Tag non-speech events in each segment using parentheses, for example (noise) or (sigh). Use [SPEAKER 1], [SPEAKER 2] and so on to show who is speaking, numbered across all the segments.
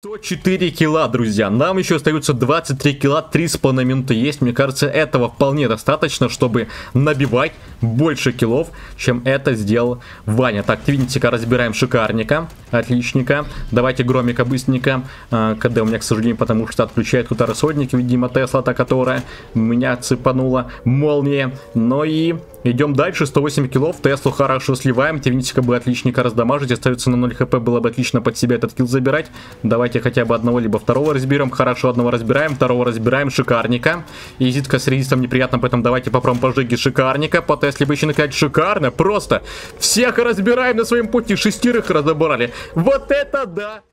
[SPEAKER 1] 104 кило, друзья. Нам еще остается 23 кило, 3,5 минуты есть. Мне кажется, этого вполне достаточно, чтобы набивать больше килов, чем это сделал Ваня. Так, твинтика разбираем шикарника, отличника. Давайте громика быстренько. А, КД у меня, к сожалению, потому что отключает тут рассольники, видимо, Тесла-то, которая меня цепанула молния. Но и Идем дальше, 108 килов, Теслу хорошо сливаем, Тевнитика бы отличника раздамажить, остается на 0 хп, было бы отлично под себя этот килл забирать. Давайте хотя бы одного, либо второго разберем, хорошо, одного разбираем, второго разбираем, шикарника. Изитка с резистом неприятно, поэтому давайте попробуем пожиги шикарника, по Тесле бы еще накидать шикарно, просто всех разбираем на своем пути, шестерых разобрали. Вот это да!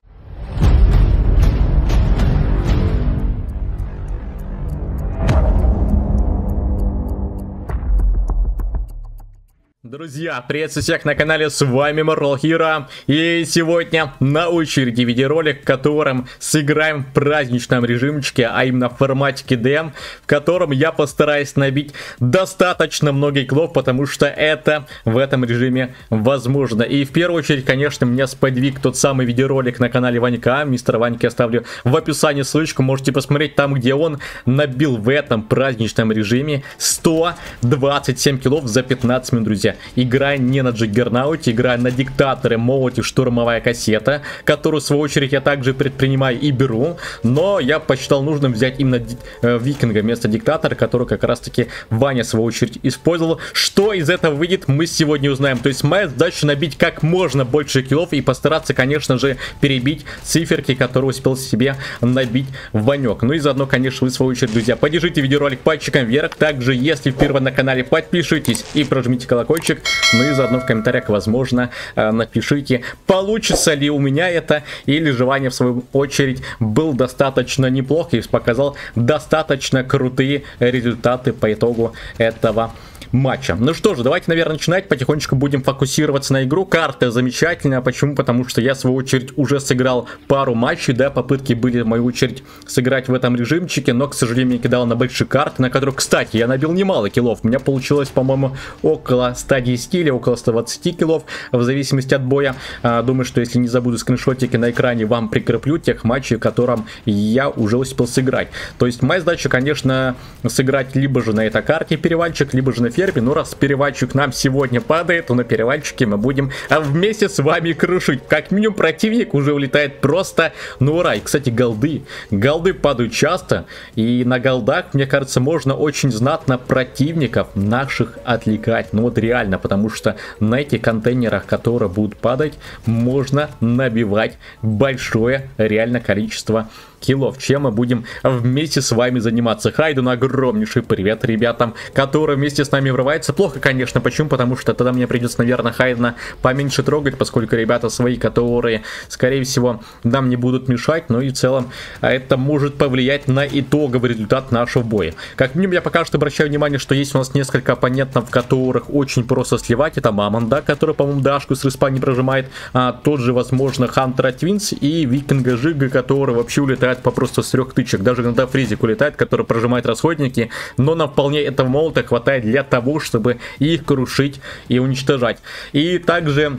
[SPEAKER 1] Друзья, приветствую всех на канале, с вами Moral Hero, и сегодня на очереди видеоролик, в котором сыграем в праздничном режимчике, а именно в формате DM, в котором я постараюсь набить достаточно много иглов, потому что это в этом режиме возможно. И в первую очередь, конечно, меня сподвиг тот самый видеоролик на канале Ванька, мистер Ваньки оставлю в описании ссылочку, можете посмотреть там, где он набил в этом праздничном режиме 127 килов за 15 минут, друзья играя не на Джиггернауте, играя на Диктаторе, Молоте, Штурмовая кассета, которую, в свою очередь, я также предпринимаю и беру, но я посчитал нужным взять именно э, Викинга вместо Диктатора, который как раз-таки Ваня, в свою очередь, использовал. Что из этого выйдет, мы сегодня узнаем. То есть моя задача набить как можно больше киллов и постараться, конечно же, перебить циферки, которые успел себе набить Ванек. Ну и заодно, конечно, вы, в свою очередь, друзья, поддержите видеоролик пальчиком вверх. Также, если впервые на канале, подпишитесь и прожмите колокольчик колокольчик. Ну и заодно в комментариях, возможно, э, напишите, получится ли у меня это, или желание в свою очередь был достаточно неплох и показал достаточно крутые результаты по итогу этого матча. Ну что же, давайте, наверное, начинать. Потихонечку будем фокусироваться на игру. Карта замечательная. Почему? Потому что я, в свою очередь, уже сыграл пару матчей, да, попытки были, в мою очередь, сыграть в этом режимчике, но, к сожалению, мне кидал на большие карты, на которых, кстати, я набил немало килов. У меня получилось, по-моему, около 110 или около 120 килов, в зависимости от боя. А, думаю, что если не забуду скриншотики на экране, вам прикреплю тех матчей, в котором я уже успел сыграть. То есть моя задача, конечно, сыграть либо же на этой карте перевальчик, либо же на ферме. Ну, раз перевальчик нам сегодня падает, то на перевальчике мы будем а, вместе с вами крушить. Как минимум, противник уже улетает просто ну ура. И, кстати, голды. Голды падают часто. И на голдах, мне кажется, можно очень знатно противников наших отвлекать. Ну вот реально, потому что на этих контейнерах, которые будут падать, можно набивать большое реально количество киллов, чем мы будем вместе с вами заниматься. Хайден огромнейший привет ребятам, которые вместе с нами врываются. Плохо, конечно, почему? Потому что тогда мне придется, наверное, Хайдена поменьше трогать, поскольку ребята свои, которые, скорее всего, нам не будут мешать, но и в целом а это может повлиять на итоговый результат нашего боя. Как минимум, я пока что обращаю внимание, что есть у нас несколько оппонентов, которых очень просто сливать. Это Мамон, да, который, по-моему, Дашку с респа не прожимает. А, тот же, возможно, Хантера Твинс и Викинга Жига, который вообще улетает улетает попросту с трех тычек. Даже иногда фризик улетает, который прожимает расходники. Но на вполне этого молота хватает для того, чтобы их крушить и уничтожать. И также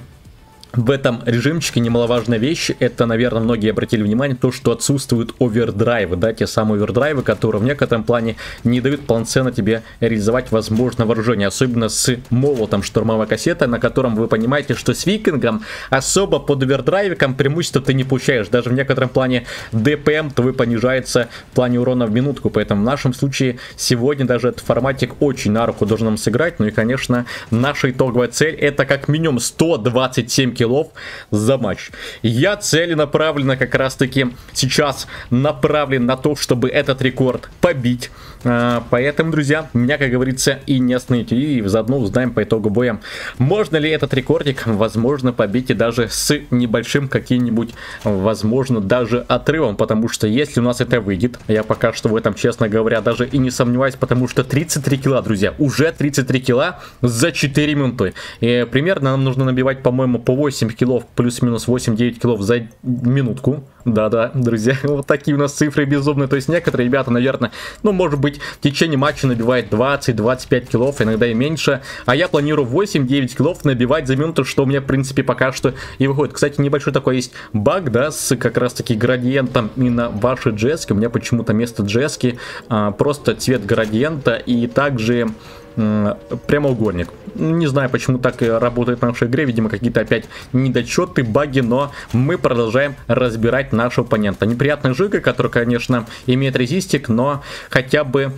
[SPEAKER 1] в этом режимчике немаловажная вещь, это, наверное, многие обратили внимание, то, что отсутствуют овердрайвы, да, те самые овердрайвы, которые в некотором плане не дают полноценно тебе реализовать возможное вооружение, особенно с молотом штурмовой кассеты, на котором вы понимаете, что с викингом особо под овердрайвиком преимущество ты не получаешь, даже в некотором плане ДПМ твой понижается в плане урона в минутку, поэтому в нашем случае сегодня даже этот форматик очень на руку должен нам сыграть, ну и, конечно, наша итоговая цель это как минимум 127 километров киллов за матч. Я целенаправленно как раз таки сейчас направлен на то, чтобы этот рекорд побить. А, поэтому, друзья, меня, как говорится, и не остановите. И заодно узнаем по итогу боя, можно ли этот рекордик, возможно, побить и даже с небольшим каким-нибудь, возможно, даже отрывом. Потому что если у нас это выйдет, я пока что в этом, честно говоря, даже и не сомневаюсь, потому что 33 кило, друзья, уже 33 кило за 4 минуты. И примерно нам нужно набивать, по-моему, по 8 килов, плюс-минус 8-9 килов за минутку Да-да, друзья, (laughs) вот такие у нас цифры безумные. То есть некоторые ребята, наверное, ну, может быть, в течение матча набивает 20-25 килов, иногда и меньше. А я планирую 8-9 килов набивать за минуту, что у меня, в принципе, пока что и выходит. Кстати, небольшой такой есть баг, да, с как раз-таки градиентом именно вашей джески. У меня почему-то вместо джески а, просто цвет градиента и также прямоугольник. Не знаю, почему так работает в нашей игре. Видимо, какие-то опять недочеты, баги, но мы продолжаем разбирать нашего оппонента. Неприятная жига, который, конечно, имеет резистик, но хотя бы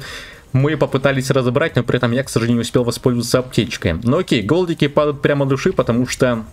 [SPEAKER 1] мы попытались разобрать, но при этом я, к сожалению, успел воспользоваться аптечкой. Но окей, голдики падают прямо души, потому что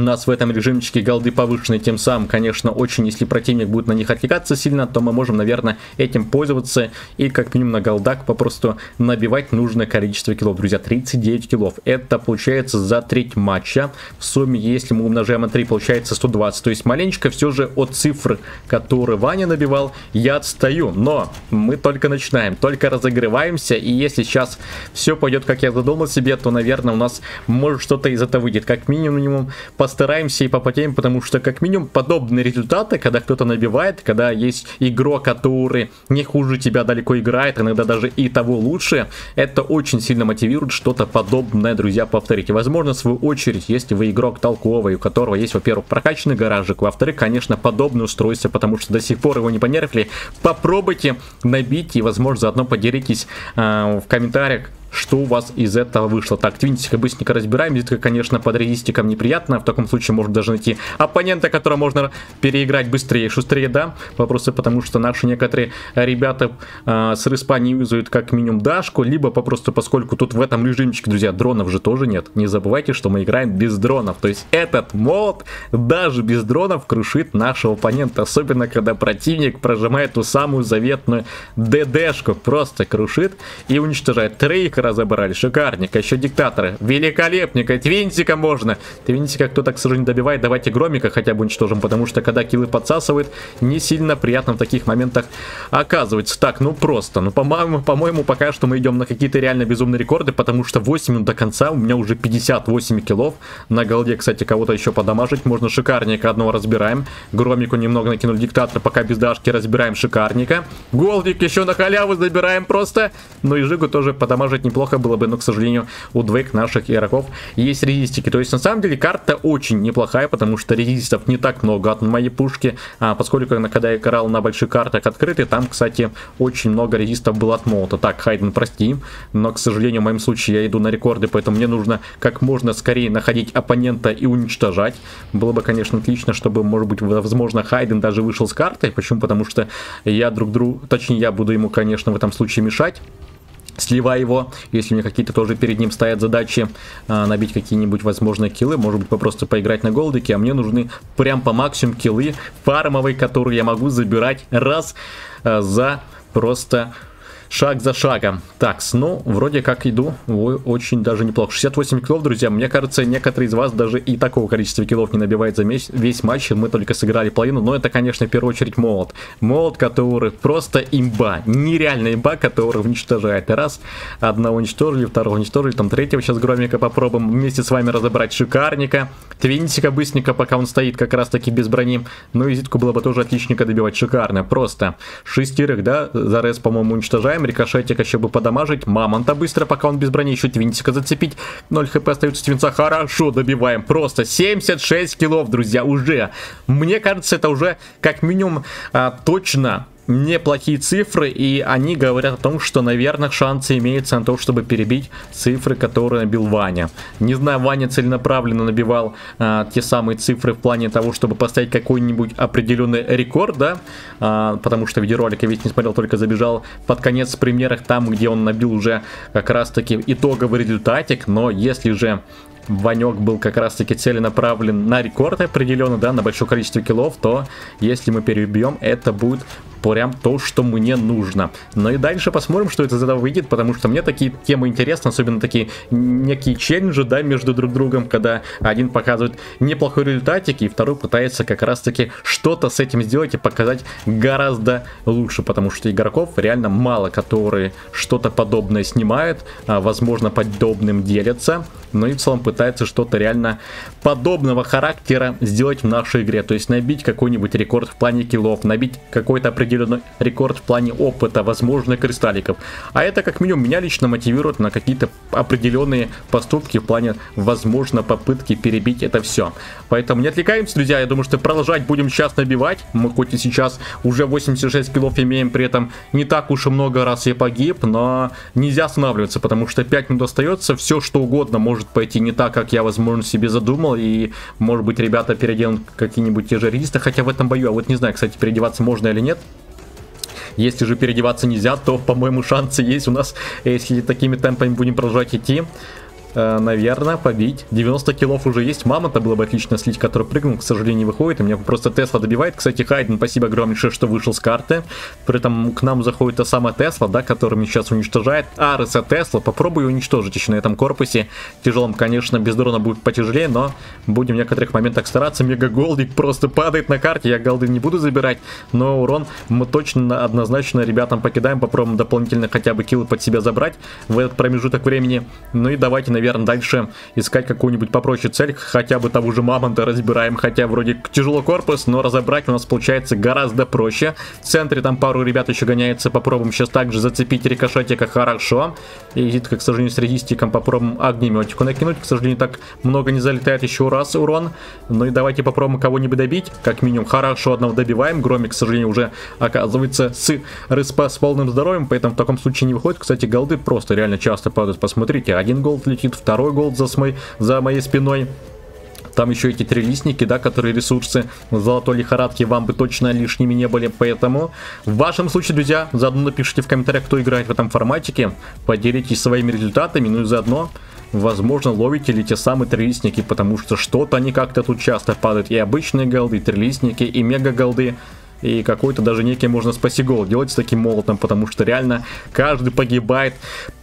[SPEAKER 1] нас в этом режимчике голды повышены, тем самым, конечно, очень, если противник будет на них отвлекаться сильно, то мы можем, наверное, этим пользоваться и как минимум на голдах попросту набивать нужное количество килов. Друзья, 39 килов. Это получается за треть матча. В сумме, если мы умножаем на 3, получается 120. То есть маленечко все же от цифр, которые Ваня набивал, я отстаю. Но мы только начинаем, только разогреваемся. И если сейчас все пойдет, как я задумал себе, то, наверное, у нас может что-то из этого выйдет. Как минимум, по постараемся и попотеем, потому что как минимум подобные результаты, когда кто-то набивает, когда есть игрок, который не хуже тебя далеко играет, иногда даже и того лучше, это очень сильно мотивирует что-то подобное, друзья, повторить. Возможно, в свою очередь, если вы игрок толковый, у которого есть, во-первых, прокачанный гаражик, во-вторых, конечно, подобное устройство, потому что до сих пор его не понерфили, попробуйте набить и, возможно, заодно поделитесь э, в комментариях, что у вас из этого вышло. Так, твинтика быстренько разбираем. Визитка, конечно, под резистиком неприятно. В таком случае можно даже найти оппонента, которого можно переиграть быстрее, шустрее, да? Вопросы, потому что наши некоторые ребята э, с респа не юзают как минимум дашку, либо попросту, поскольку тут в этом режимчике, друзья, дронов же тоже нет. Не забывайте, что мы играем без дронов. То есть этот мод даже без дронов крушит нашего оппонента. Особенно, когда противник прожимает ту самую заветную ДДшку. Просто крушит и уничтожает. Трейк разобрали, шикарненько, еще диктаторы, великолепненько, Твинтика можно. Твинтика кто-то, к сожалению, добивает, давайте Громика хотя бы уничтожим, потому что когда киллы подсасывает, не сильно приятно в таких моментах оказывается. Так, ну просто, ну по-моему, по-моему, пока что мы идем на какие-то реально безумные рекорды, потому что 8 минут до конца, у меня уже 58 киллов, на голде, кстати, кого-то еще подамажить можно, шикарненько, одного разбираем, Громику немного накинул диктатор, пока без дашки разбираем. Шикарненько, Голдик еще на халяву забираем просто, ну и Жигу тоже подамажить неплохо было бы, но, к сожалению, у двоих наших игроков есть резистики. То есть, на самом деле, карта очень неплохая, потому что резистов не так много от моей пушки, а поскольку, когда я играл на больших картах открытый, там, кстати, очень много резистов было от молота. Так, Хайден, прости, но, к сожалению, в моем случае я иду на рекорды, поэтому мне нужно как можно скорее находить оппонента и уничтожать. Было бы, конечно, отлично, чтобы, может быть, возможно, Хайден даже вышел с карты. Почему? Потому что я друг другу, точнее, я буду ему, конечно, в этом случае мешать сливая его, если у меня какие-то тоже перед ним стоят задачи а, набить какие-нибудь возможные киллы, может быть попросту поиграть на голдике, а мне нужны прям по максимум киллы фармовые, которые я могу забирать раз а, за просто шаг за шагом. Так, ну, вроде как иду. Ой, очень даже неплохо. 68 килов, друзья. Мне кажется, некоторые из вас даже и такого количества килов не набивает за весь, весь матч. Мы только сыграли половину. Но это, конечно, в первую очередь молот. Молот, который просто имба. Нереальная имба, который уничтожает. Раз, одного уничтожили, второго уничтожили. Там третьего сейчас громика попробуем вместе с вами разобрать. Шикарника. Твинтика быстренько, пока он стоит как раз таки без брони. Ну и зитку было бы тоже отличненько добивать. Шикарно. Просто шестерых, да, за рез, по-моему, уничтожаем. Рикошетик еще бы подамажить. Мамонта быстро, пока он без брони. Еще твинтика зацепить. 0 хп остается твинца. Хорошо, добиваем. Просто 76 килов, друзья, уже. Мне кажется, это уже как минимум а, точно неплохие цифры, и они говорят о том, что, наверное, шансы имеются на то, чтобы перебить цифры, которые набил Ваня. Не знаю, Ваня целенаправленно набивал а, те самые цифры в плане того, чтобы поставить какой-нибудь определенный рекорд, да, а, потому что видеоролик я ведь не смотрел, только забежал под конец в премьерах там, где он набил уже как раз-таки итоговый результатик, но если же Ванек был как раз-таки целенаправлен на рекорд определенно, да, на большое количество киллов, то если мы перебьем, это будет прям то, что мне нужно. Ну и дальше посмотрим, что это из этого выйдет, потому что мне такие темы интересны, особенно такие некие челленджи, да, между друг другом, когда один показывает неплохой результатик, и второй пытается как раз-таки что-то с этим сделать и показать гораздо лучше, потому что игроков реально мало, которые что-то подобное снимают, а, возможно, подобным делятся, но и в целом пытается что-то реально подобного характера сделать в нашей игре, то есть набить какой-нибудь рекорд в плане киллов, набить какой-то определенный рекорд в плане опыта, возможно, кристалликов. А это как минимум меня лично мотивирует на какие-то определенные поступки в плане, возможно, попытки перебить это все. Поэтому не отвлекаемся, друзья, я думаю, что продолжать будем сейчас набивать. Мы хоть и сейчас уже 86 киллов имеем, при этом не так уж и много раз я погиб, но нельзя останавливаться, потому что 5 минут остается, все что угодно может пойти не так, как я, возможно, себе задумал, и, может быть, ребята переделают какие-нибудь те же регистры, хотя в этом бою, а вот не знаю, кстати, переодеваться можно или нет. Если же переодеваться нельзя, то, по-моему, шансы есть у нас, если такими темпами будем продолжать идти наверное, побить. 90 киллов уже есть. Мамонта было бы отлично слить, который прыгнул, к сожалению, не выходит. У меня просто Тесла добивает. Кстати, Хайден, спасибо огромнейшее, что вышел с карты. При этом к нам заходит та самая Тесла, да, которая меня сейчас уничтожает. Ареса Тесла. Попробую уничтожить еще на этом корпусе. Тяжелом, конечно, без дрона будет потяжелее, но будем в некоторых моментах стараться. Мега Голдик просто падает на карте. Я голды не буду забирать, но урон мы точно однозначно ребятам покидаем. Попробуем дополнительно хотя бы киллы под себя забрать в этот промежуток времени. Ну и давайте, наверное, наверное, дальше искать какую-нибудь попроще цель, хотя бы того же мамонта разбираем, хотя вроде тяжело корпус, но разобрать у нас получается гораздо проще. В центре там пару ребят еще гоняется, попробуем сейчас также зацепить рикошетика хорошо. И Зитка, к сожалению, с резистиком попробуем огнеметику накинуть, к сожалению, так много не залетает еще раз урон. Ну и давайте попробуем кого-нибудь добить, как минимум хорошо одного добиваем, Громик, к сожалению, уже оказывается с РСП с полным здоровьем, поэтому в таком случае не выходит. Кстати, голды просто реально часто падают, посмотрите, один голд летит, второй голд за, мой, за моей спиной. Там еще эти трилистники, да, которые ресурсы золотой лихорадки вам бы точно лишними не были. Поэтому в вашем случае, друзья, заодно напишите в комментариях, кто играет в этом форматике. Поделитесь своими результатами, ну и заодно возможно, ловите ли те самые трилистники, потому что что-то они как-то тут часто падают. И обычные голды, и трилистники, и мега голды и какой-то даже некий можно спаси гол делать с таким молотом, потому что реально каждый погибает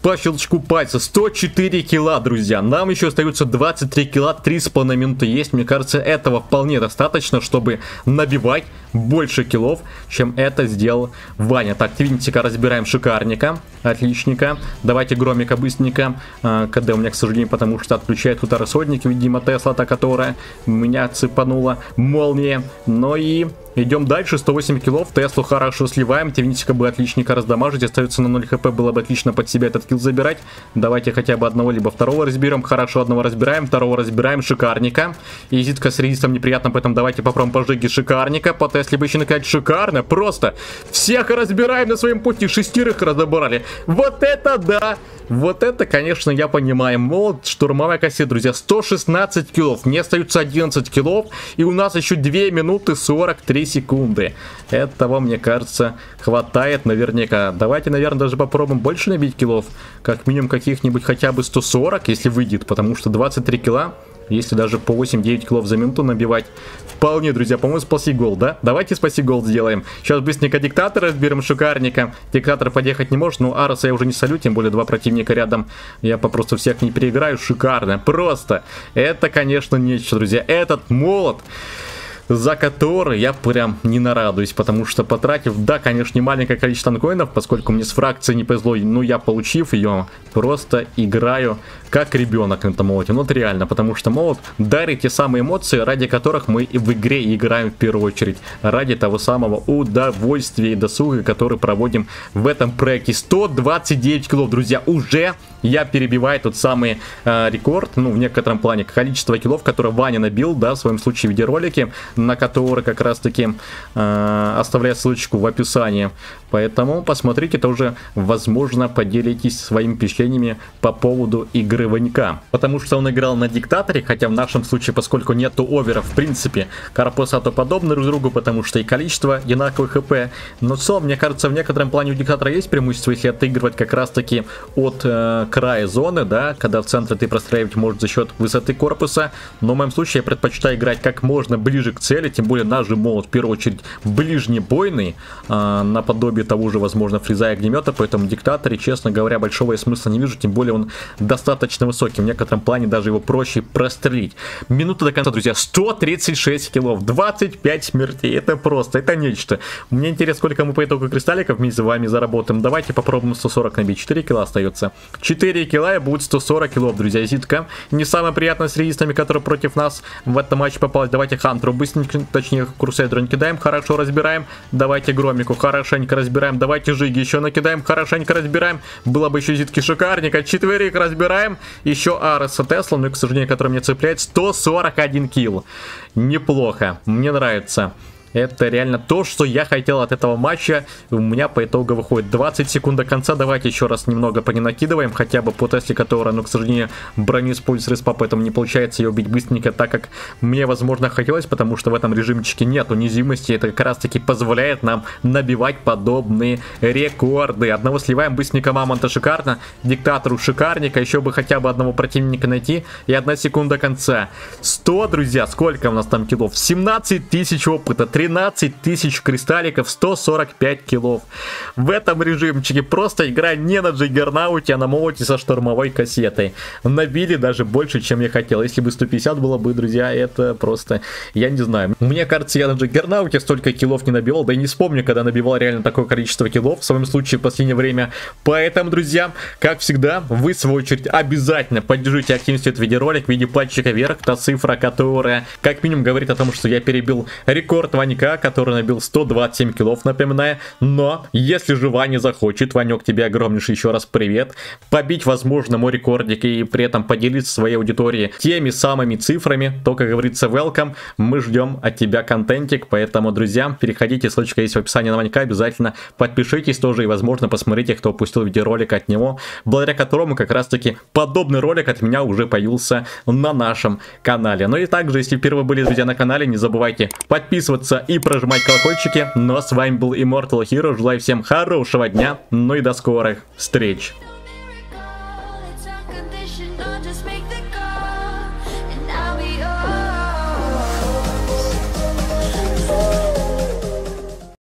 [SPEAKER 1] по щелчку пальца. 104 килла, друзья. Нам еще остается 23 килла, 3,5 минуты есть. Мне кажется, этого вполне достаточно, чтобы набивать больше киллов, чем это сделал Ваня. Так, Твинтика разбираем шикарника, отличника. Давайте Громика быстренько. А, КД у меня, к сожалению, потому что отключает тут рассодник, видимо, Тесла-то, которая меня цепанула молния. Но и идем дальше, 108 киллов, Теслу хорошо сливаем, Твинтика бы отличника раздамажить, остается на 0 хп, было бы отлично под себя этот килл забирать. Давайте хотя бы одного либо второго разберем, хорошо, одного разбираем, второго разбираем, шикарника. И Зитка с резистом неприятно, поэтому давайте попробуем пожиги шикарника, по если бы еще накать шикарно, просто всех разбираем на своем пути, шестерых разобрали. Вот это да! Вот это, конечно, я понимаю. Молот, штурмовая кассета, друзья, 116 килов, мне остаются 11 килов, и у нас еще 2 минуты 43 секунды. Этого, мне кажется, хватает наверняка. Давайте, наверное, даже попробуем больше набить килов, как минимум каких-нибудь хотя бы 140, если выйдет, потому что 23 кило если даже по 8-9 килов за минуту набивать. Вполне, друзья, по-моему, спаси гол, да? Давайте спаси гол сделаем. Сейчас быстренько диктатора разберем, шикарника. Диктатор подъехать не может, ну Ароса я уже не солю, тем более два противника рядом. Я попросту всех не переиграю, шикарно. Просто. Это, конечно, нечто, друзья. Этот молот за который я прям не нарадуюсь, потому что потратив, да, конечно, не маленькое количество танкоинов, поскольку мне с фракцией не повезло, но я получив ее, просто играю как ребенок на этом молоте. Ну, вот реально, потому что молот дарит те самые эмоции, ради которых мы в игре играем в первую очередь. Ради того самого удовольствия и досуга, который проводим в этом проекте. 129 килов, друзья, уже я перебиваю тот самый э, рекорд, ну, в некотором плане, количество килов, которые Ваня набил, да, в своем случае в видеоролике, на который как раз-таки э, оставляю ссылочку в описании. Поэтому посмотрите, тоже, возможно, поделитесь своими впечатлениями по поводу игры Ванька. Потому что он играл на диктаторе, хотя в нашем случае, поскольку нету оверов, в принципе, корпуса то подобны друг другу, потому что и количество одинаковых хп. Но в целом, мне кажется, в некотором плане у диктатора есть преимущество, если отыгрывать как раз-таки от э, края зоны, да, когда в центре ты простраивать может за счет высоты корпуса. Но в моем случае я предпочитаю играть как можно ближе к цели, тем более наш же молот в первую очередь ближнебойный, э, наподобие того же, возможно, фреза и огнемета, поэтому диктаторе, честно говоря, большого я смысла не вижу, тем более он достаточно высокий, в некотором плане даже его проще прострелить. Минута до конца, друзья, 136 килов, 25 смертей, это просто, это нечто. Мне интересно, сколько мы по итогу кристалликов вместе с вами заработаем. Давайте попробуем 140 набить, 4 кило остается. 4 кило и будет 140 килов, друзья, зитка. Не самое приятное с регистами, которые против нас в этом матче попалось. Давайте Хантеру быстренько, точнее, Крусейдеру не кидаем, хорошо разбираем. Давайте Громику хорошенько разбираем, давайте Жиги еще накидаем, хорошенько разбираем. Было бы еще зитки шикарненько, четверик разбираем. Еще Ареса Тесла, но, к сожалению, который мне цепляет, 141 килл. Неплохо, мне нравится. Это реально то, что я хотел от этого матча. У меня по итогу выходит 20 секунд до конца. Давайте еще раз немного понакидываем. Хотя бы по Тесле, которая, ну, к сожалению, броню использует респа, поэтому не получается ее убить быстренько, так как мне, возможно, хотелось, потому что в этом режимчике нет уязвимости. Это как раз таки позволяет нам набивать подобные рекорды. Одного сливаем быстренько Мамонта шикарно. Диктатору шикарника. Еще бы хотя бы одного противника найти. И одна секунда конца. 100, друзья. Сколько у нас там килов? 17 тысяч опыта. 3 13 тысяч кристалликов, 145 килов. В этом режимчике просто игра не на Джиггернауте, а на молоте со штурмовой кассетой. Набили даже больше, чем я хотел. Если бы 150 было бы, друзья, это просто, я не знаю. Мне кажется, я на Джиггернауте столько килов не набивал, да и не вспомню, когда набивал реально такое количество килов, в своем случае в последнее время. Поэтому, друзья, как всегда, вы, в свою очередь, обязательно поддержите активность этот видеоролик в виде пальчика вверх, та цифра, которая, как минимум, говорит о том, что я перебил рекорд Вани Ванька, который набил 127 килов, напоминаю. Но, если же Ваня захочет, Ванек, тебе огромнейший еще раз привет, побить, возможно, мой рекордик и при этом поделиться своей аудиторией теми самыми цифрами, то, как говорится, welcome, мы ждем от тебя контентик, поэтому, друзья, переходите, ссылочка есть в описании на Ванька, обязательно подпишитесь тоже и, возможно, посмотрите, кто упустил видеоролик от него, благодаря которому как раз-таки подобный ролик от меня уже появился на нашем канале. Ну и также, если впервые были, друзья, на канале, не забывайте подписываться и прожимать колокольчики. Но с вами был Immortal Hero. Желаю всем хорошего дня. Ну и до скорых встреч.